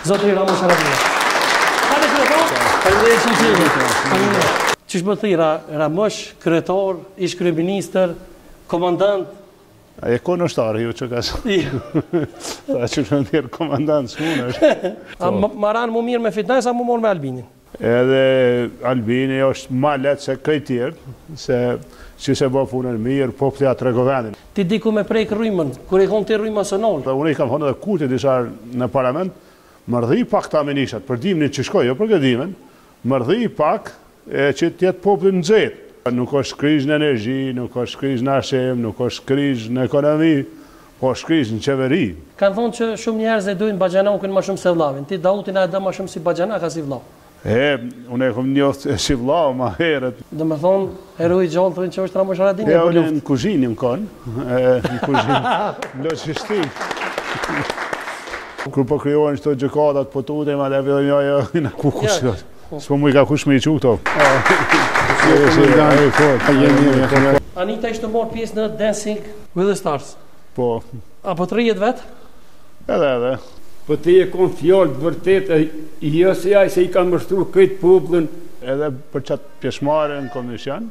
Zotri Ramush Haradinaj. Hajde kryetar. Faleminderit shumë që jeni këtu. Faleminderit. Qysh me t'thirr Ramush, kryetar, ish kryeministër, komandant. Ai e kon oshtar ju që ka. Sa që kanë thirr komandant s'munesh. A me ra ma mirë me fitnes a me u marrë me Albinin? Edhe Albini është ma let se krejt tjert se si s'e bon punën mir populli ja tregon vendin. Ti di ku me prek rrymën, kur e kon ti rryma s'u nal. Dhe unë i kam thënë edhe Kurtit disa herë në parlament, mërdhi pak këta ministrat, për dimnin që shkoi, jo për këtë dimën, mërdhi pak ti që të jetë populli nxehtë. Nuk është krizë në energji, nuk është krizë në arsim, nuk është krizë në ekonomi, Po është krizë në qeveri. Kan thon që shum njerz e dojn baxhanakun ma shum se vllavin, ti Dautin a e do ma shum si baxhanak a si vlla? Ee, une e kom njoft si vlla ma herët. Do me thon, heroi i gjallë thojnë që është Ramush Haradinaj për luftë. Jo, une në kuzhinë jam kon, në kuzhinë, në logjistikë. Kur po krijohen këto gjykatat, po tutem, a lë e fillojmë, jo, jo, ku kush. S'po mu i ka kush me i çu këto. Anita kishte marrë pjesë në Dancing with the Stars. Po. A po të rrijet vetë? Edhe, edhe. Po ti e konë fjalë të vërtet, jo si ai se e ka mashtru krejt popullin. Edhe për qatë pjesmarrje në komision.